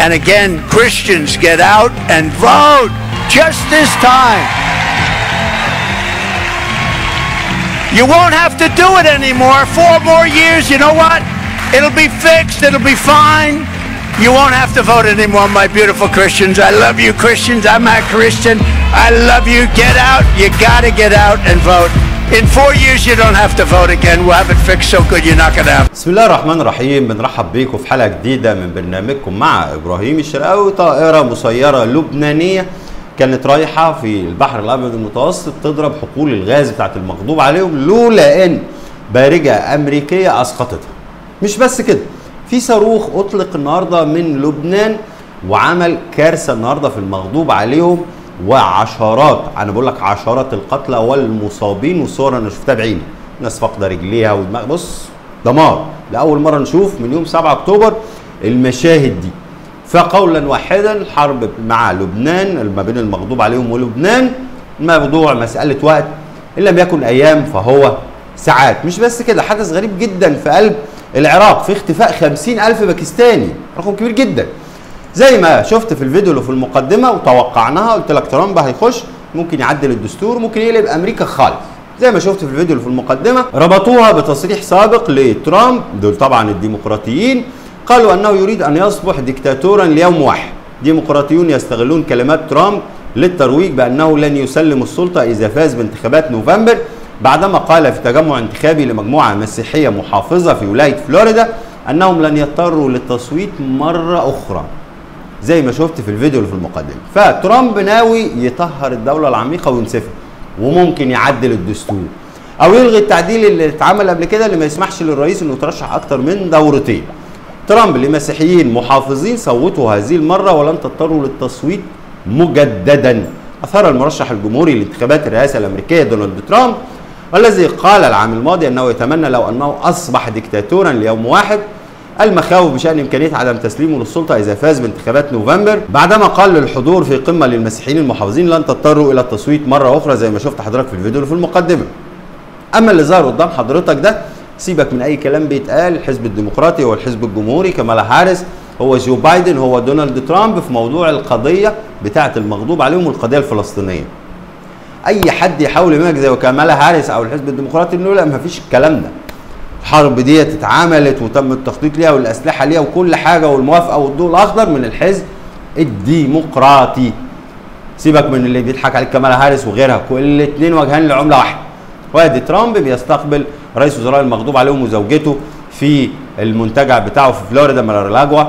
And again, Christians get out and vote just this time. You won't have to do it anymore. Four more years, you know what? It'll be fixed, it'll be fine. You won't have to vote anymore, my beautiful Christians. I love you, Christians. I'm a Christian. I love you. Get out. You gotta get out and vote. In four years, you don't have to vote again. We'll have it fixed so good you're not gonna have. بسم الله الرحمن الرحيم بنرحب بيكم في حلقة جديدة من برنامجكم مع إبراهيم الشرقاوي طائرة مسيرة لبنانية كانت رايحة في البحر الأبيض المتوسط تضرب حقول الغاز بتاعت المغضوب عليهم لولا إن بارجة أمريكية أسقطتها مش بس كده في صاروخ أطلق النهارده من لبنان وعمل كارثة النهارده في المغضوب عليهم وعشرات أنا بقول لك عشرات القتلى والمصابين والصور أنا شفتها بعيني. ناس فاقدة رجليها ودماغ بص دمار. لأول مرة نشوف من يوم 7 أكتوبر المشاهد دي. فقولا واحدا الحرب مع لبنان ما بين المغضوب عليهم ولبنان موضوع مسألة وقت. إن لم يكن أيام فهو ساعات. مش بس كده حدث غريب جدا في قلب العراق في اختفاء خمسين ألف باكستاني رقم كبير جدا. زي ما شفت في الفيديو اللي في المقدمة وتوقعناها قلت لك ترامب هيخش ممكن يعدل الدستور ممكن يقلب أمريكا خالص. زي ما شفت في الفيديو اللي في المقدمة ربطوها بتصريح سابق لترامب دول طبعا الديمقراطيين قالوا أنه يريد أن يصبح ديكتاتورا ليوم واحد. ديمقراطيون يستغلون كلمات ترامب للترويج بأنه لن يسلم السلطة إذا فاز بانتخابات نوفمبر بعدما قال في تجمع انتخابي لمجموعة مسيحية محافظة في ولاية فلوريدا أنهم لن يضطروا للتصويت مرة أخرى. زي ما شفت في الفيديو اللي في المقدمة. فترامب ناوي يطهر الدولة العميقة وينسفها وممكن يعدل الدستور أو يلغي التعديل اللي اتعمل قبل كده اللي ما يسمحش للرئيس إنه يترشح أكتر من دورتين. ترامب لمسيحيين محافظين صوتوا هذه المرة ولن تضطروا للتصويت مجددا. أثار المرشح الجمهوري لانتخابات الرئاسة الأمريكية دونالد ترامب والذي قال العام الماضي أنه يتمنى لو أنه أصبح ديكتاتورا ليوم واحد المخاوف بشأن إمكانية عدم تسليمه للسلطة إذا فاز بانتخابات نوفمبر بعدما قال للحضور في قمة للمسيحيين المحافظين لن تضطروا إلى التصويت مرة أخرى زي ما شفت حضرتك في الفيديو اللي في المقدمة. أما اللي ظهر قدام حضرتك ده سيبك من أي كلام بيتقال الحزب الديمقراطي هو الحزب الجمهوري كمالا هاريس هو جو بايدن هو دونالد ترامب في موضوع القضية بتاعة المغضوب عليهم والقضية الفلسطينية. أي حد يحاول يملك زي كمالا هاريس أو الحزب الديمقراطي إنه لا ما فيش الكلام ده الحرب دي اتعملت وتم التخطيط ليها والأسلحة ليها وكل حاجة والموافقة والضوء الاخضر من الحزب الديمقراطي. سيبك من اللي بيضحك عليك كمالا هاريس وغيرها كل اتنين وجهان لعملة واحدة. وادي ترامب بيستقبل رئيس وزراء المغضوب عليهم وزوجته في المنتجع بتاعه في فلوريدا مارالاجوا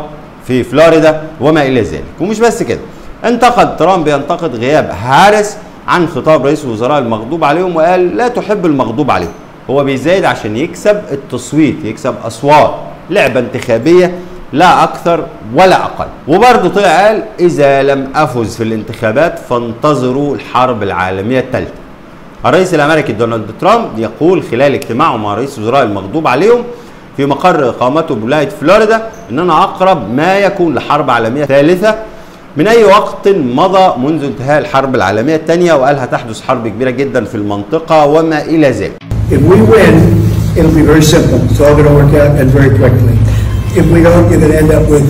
في فلوريدا وما إلى ذلك. ومش بس كده انتقد ترامب ينتقد غياب هاريس عن خطاب رئيس الوزراء المغضوب عليهم وقال لا تحب المغضوب عليهم هو بيزايد عشان يكسب التصويت يكسب اصوات لعبة انتخابية لا أكثر ولا أقل. وبرضه طلع قال إذا لم أفز في الانتخابات فانتظروا الحرب العالمية الثالثة. الرئيس الأمريكي دونالد ترامب يقول خلال اجتماعه مع رئيس الوزراء المغضوب عليهم في مقر إقامته بولاية فلوريدا إننا أقرب ما يكون لحرب عالمية ثالثة. من أي وقت مضى منذ انتهاء الحرب العالمية الثانية؟ وقال هتحدث حرب كبيرة جدا في المنطقة وما إلى ذلك. If we win, it'll be very simple. It's all going to work out and very quickly. If we don't, you're going to end up with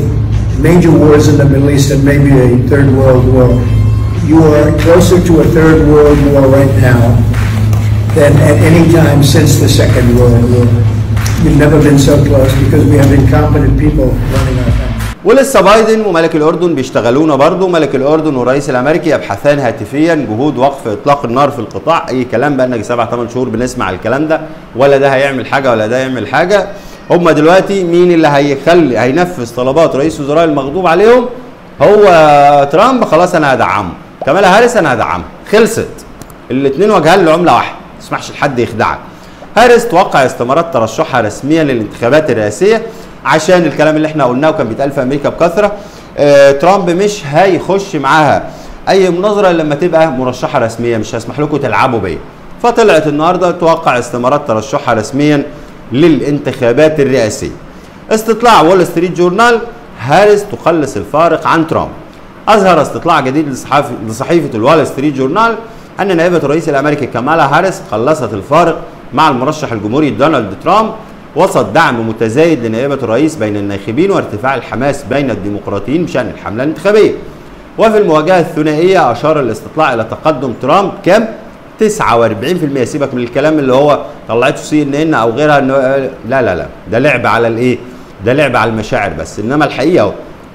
major wars in the Middle East and maybe a third world war. You are closer to a third world war right now than at any time since the Second World War. You've never been so close because we have incompetent people running our country. ولسه بايدن وملك الأردن بيشتغلونا برضه. ملك الأردن والرئيس الأمريكي يبحثان هاتفيا جهود وقف إطلاق النار في القطاع. أي كلام بقى لنا سبع ثمان شهور بنسمع الكلام ده. ولا ده هيعمل حاجة ولا ده يعمل حاجة. هم دلوقتي مين اللي هيخلي هينفذ طلبات رئيس وزراء المغضوب عليهم؟ هو ترامب. خلاص أنا هدعمه. كمالا هاريس أنا هدعمها خلصت. الاثنين وجهان لعملة واحدة. ما تسمحش لحد يخدعك. هاريس توقع استمارات ترشحها رسميا للانتخابات الرئاسية. عشان الكلام اللي إحنا قلناه وكان بيتقال في أمريكا بكثرة آه ترامب مش هيخش معاها. أي مناظرة لما تبقى مرشحة رسميه مش هسمح لكم تلعبوا بيا. فطلعت النهارده توقع استمارات ترشحها رسميا للانتخابات الرئاسية. استطلاع وول ستريت جورنال هاريس تقلص الفارق عن ترامب. أظهر استطلاع جديد لصحيفة الوول ستريت جورنال أن نائبة الرئيس الأمريكي كامالا هاريس قلصت الفارق مع المرشح الجمهوري دونالد ترامب وسط دعم متزايد لنائبة الرئيس بين الناخبين وارتفاع الحماس بين الديمقراطيين بشأن الحملة الانتخابية. وفي المواجهة الثنائية أشار الاستطلاع إلى تقدم ترامب كم؟ 49% سيبك من الكلام اللي هو طلعته سي إن إن أو غيرها انه لا لا لا. ده لعب على الإيه؟ ده لعب على المشاعر بس. إنما الحقيقة أهو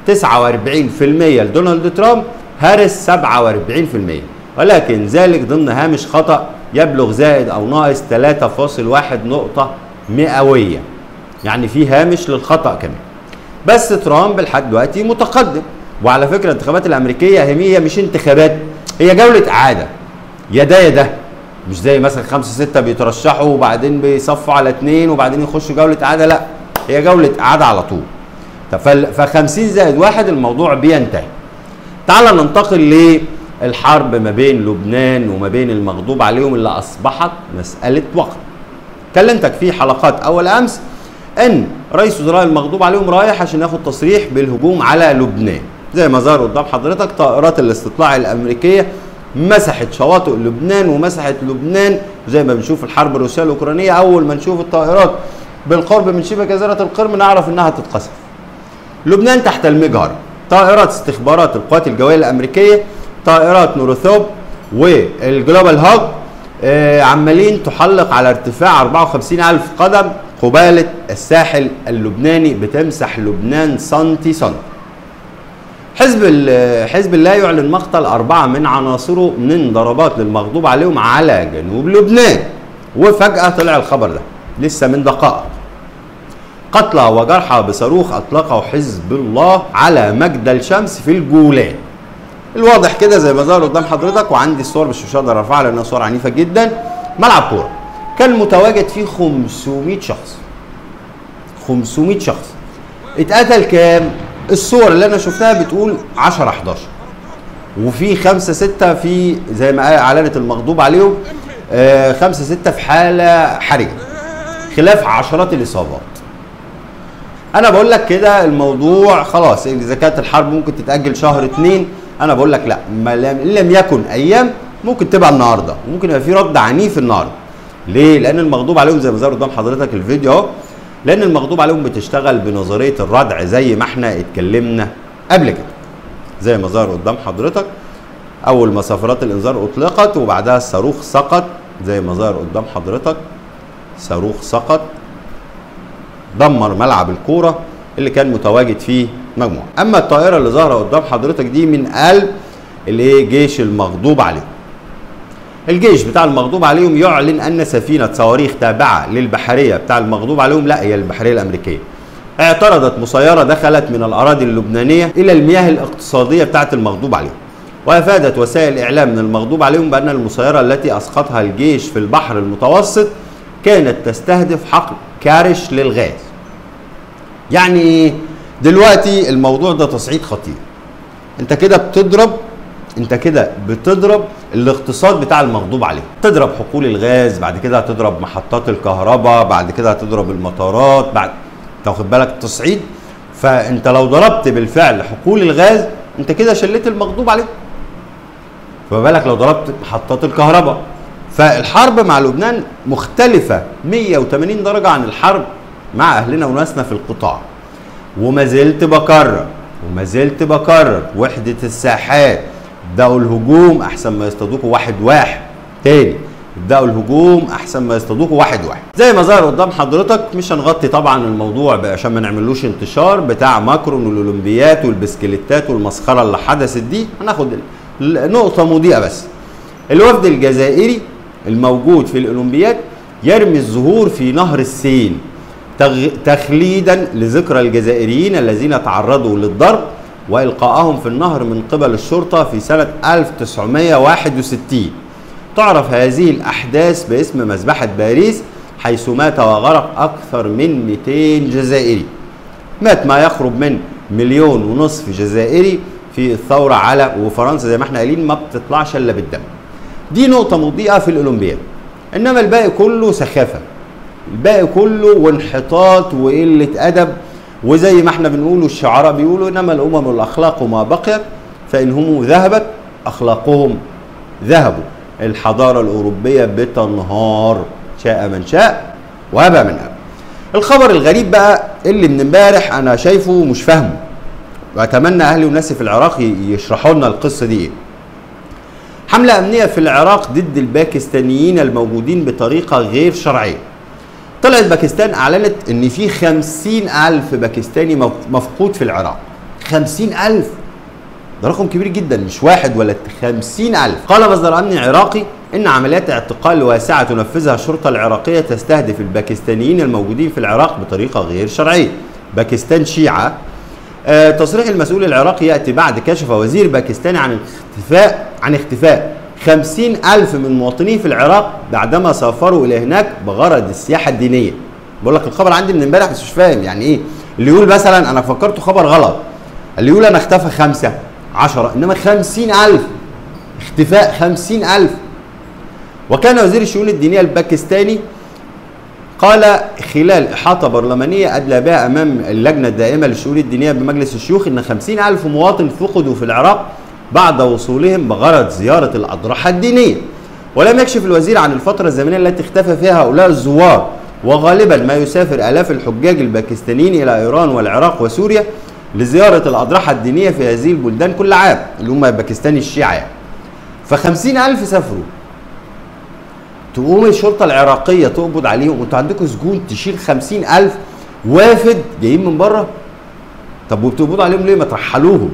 49% لدونالد ترامب هارس 47% ولكن ذلك ضمن هامش خطأ يبلغ زائد أو ناقص 3.1 نقطة مئوية. يعني في هامش للخطأ كمان. بس ترامب لحد دلوقتي متقدم. وعلى فكرة الانتخابات الأمريكية هي مش انتخابات هي جولة إعادة يا ده يا ده. مش زي مثلا خمسة ستة بيترشحوا وبعدين بيصفوا على اتنين وبعدين يخشوا جولة إعادة لا هي جولة إعادة على طول. ف 50 زائد واحد الموضوع بينتهي. تعال ننتقل للحرب ما بين لبنان وما بين المغضوب عليهم اللي أصبحت مسألة وقت. كلمتك في حلقات أول أمس إن رئيس وزراء المغضوب عليهم رايح عشان ياخد تصريح بالهجوم على لبنان. زي ما ظهر قدام حضرتك طائرات الاستطلاع الأمريكية مسحت شواطئ لبنان ومسحت لبنان. زي ما بنشوف الحرب الروسية الأوكرانية أول ما نشوف الطائرات بالقرب من شبه جزيرة القرم نعرف إنها تتقصف. لبنان تحت المجهر. طائرات استخبارات القوات الجوية الأمريكية طائرات نوروثوب والجلوبال آه عمالين تحلق على ارتفاع 54 ألف قدم قبالة الساحل اللبناني بتمسح لبنان سنتي سنتي. حزب حزب الله يعلن مقتل أربعة من عناصره من ضربات للمغضوب عليهم على جنوب لبنان. وفجأة طلع الخبر ده لسه من دقائق. قتلى وجرحى بصاروخ أطلقه حزب الله على مجد الشمس في الجولان. الواضح كده زي ما ظهر قدام حضرتك وعندي الصور بس مش هقدر ارفعها لأنها صور عنيفة جدا. ملعب كورة. كان متواجد فيه 500 شخص. 500 شخص. اتقتل كام؟ الصور اللي أنا شفتها بتقول 10 11 وفي خمسة ستة في زي ما أعلنت المغضوب عليهم آه خمسة ستة في حالة حرجة. خلاف عشرات الإصابات. أنا بقول لك كده الموضوع خلاص إذا كانت الحرب ممكن تتأجل شهر اتنين أنا بقول لك لا ما لم, لم يكن أيام ممكن تبقى النهاردة ممكن يبقى في رد عنيف النهاردة. ليه؟ لأن المغضوب عليهم زي ما ظهر قدام حضرتك الفيديو أهو. لأن المغضوب عليهم بتشتغل بنظرية الردع زي ما إحنا اتكلمنا قبل كده. زي ما ظهر قدام حضرتك أول ما صفارات الإنذار أطلقت وبعدها الصاروخ سقط زي ما ظهر قدام حضرتك صاروخ سقط دمر ملعب الكورة اللي كان متواجد فيه مجموعة. أما الطائرة اللي ظاهرة قدام حضرتك دي من قلب الايه جيش المغضوب عليهم. الجيش بتاع المغضوب عليهم يعلن أن سفينة صواريخ تابعة للبحرية بتاع المغضوب عليهم لا هي البحرية الأمريكية. اعترضت مسيرة دخلت من الأراضي اللبنانية إلى المياه الاقتصادية بتاعة المغضوب عليهم. وأفادت وسائل إعلام من المغضوب عليهم بأن المسيرة التي أسقطها الجيش في البحر المتوسط كانت تستهدف حقل كارش للغاز. يعني دلوقتي الموضوع ده تصعيد خطير. انت كده بتضرب انت كده بتضرب الاقتصاد بتاع المغضوب عليه تضرب حقول الغاز بعد كده هتضرب محطات الكهرباء بعد كده هتضرب المطارات بعد انت واخد بالك؟ تصعيد. فانت لو ضربت بالفعل حقول الغاز انت كده شليت المغضوب عليه فما بالك؟ لو ضربت محطات الكهرباء. فالحرب مع لبنان مختلفة 180 درجة عن الحرب مع أهلنا وناسنا في القطاع. وما زلت بكرر وما زلت بكرر وحدة الساحات ابدأوا الهجوم أحسن ما يصطادوكوا واحد واحد. تاني ابدأوا الهجوم أحسن ما يصطادوكوا واحد واحد. زي ما ظهر قدام حضرتك مش هنغطي طبعا الموضوع عشان ما نعملوش انتشار بتاع ماكرون والأولمبيات والبسكليتات والمسخرة اللي حدثت دي. هناخد نقطة مضيئة بس. الوفد الجزائري الموجود في الأولمبياد يرمي الزهور في نهر السين. تخليدا لذكرى الجزائريين الذين تعرضوا للضرب وإلقائهم في النهر من قبل الشرطة في سنة 1961 تعرف هذه الأحداث باسم مذبحة باريس حيث مات وغرق أكثر من 200 جزائري. مات ما يقرب من مليون ونصف جزائري في الثورة على وفرنسا زي ما إحنا قايلين ما بتطلعش إلا بالدم. دي نقطة مضيئة في الأولمبياد. إنما الباقي كله سخافة. الباقي كله وانحطاط وقلة أدب. وزي ما إحنا بنقول الشعراء بيقولوا إنما الأمم الأخلاق ما بقيت فإن هم ذهبت أخلاقهم ذهبوا. الحضارة الأوروبية بتنهار شاء من شاء وأبى من أبى الخبر الغريب بقى اللي من امبارح أنا شايفه مش فاهمه. وأتمنى أهلي وناسي في العراق يشرحوا لنا القصة دي إيه. حملة أمنية في العراق ضد الباكستانيين الموجودين بطريقة غير شرعية. طلعت باكستان أعلنت إن في خمسين ألف باكستاني مف- مفقود في العراق. خمسين ألف! ده رقم كبير جدا مش واحد ولا خمسين ألف! قال مصدر أمني عراقي إن عمليات اعتقال واسعة تنفذها الشرطة العراقية تستهدف الباكستانيين الموجودين في العراق بطريقة غير شرعية. باكستان شيعة. آه، تصريح المسؤول العراقي يأتي بعد كشف وزير باكستاني عن اختفاء عن اختفاء. خمسين ألف من مواطنيه في العراق بعدما سافروا إلى هناك بغرض السياحة الدينية. بقول لك الخبر عندي من امبارح بس مش فاهم يعني إيه. اللي يقول مثلا أنا فكرته خبر غلط. اللي يقول أنا اختفى خمسة عشرة إنما خمسين ألف. اختفاء خمسين ألف. وكان وزير الشؤون الدينية الباكستاني قال خلال إحاطة برلمانية أدلى بها أمام اللجنة الدائمة للشؤون الدينية بمجلس الشيوخ إن خمسين ألف مواطن فقدوا في العراق بعد وصولهم بغرض زيارة الأضرحة الدينية. ولم يكشف الوزير عن الفترة الزمنية التي اختفى فيها هؤلاء الزوار وغالبا ما يسافر آلاف الحجاج الباكستانيين إلى إيران والعراق وسوريا لزيارة الأضرحة الدينية في هذه البلدان كل عام اللي هم باكستاني الشيعة. يعني فخمسين ألف سافروا. تقوم الشرطة العراقية تقبض عليهم وانتوا عندكم سجون تشيل خمسين ألف وافد جايين من بره؟ طب وبتقبضوا عليهم ليه؟ ما ترحلوهم.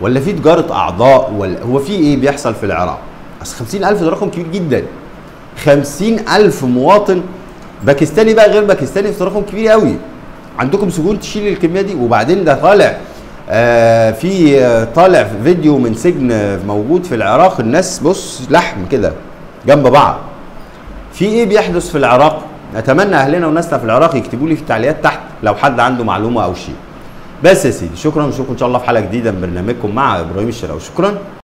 ولا في تجارة أعضاء ولا هو في إيه بيحصل في العراق؟ خمسين ألف ده رقم كبير جدا. خمسين ألف مواطن باكستاني بقى غير باكستاني ده رقم كبير قوي عندكم سجون تشيل الكمية دي وبعدين ده طالع آه في آه طالع في فيديو من سجن موجود في العراق الناس بص لحم كده جنب بعض. في إيه بيحدث في العراق؟ اتمنى أهلنا وناسنا في العراق يكتبوا لي في التعليقات تحت لو حد عنده معلومة أو شيء. بس يا سيدي شكرا ونشوفكم إن شاء الله في حلقة جديدة من برنامجكم مع إبراهيم الشراوي. شكرا.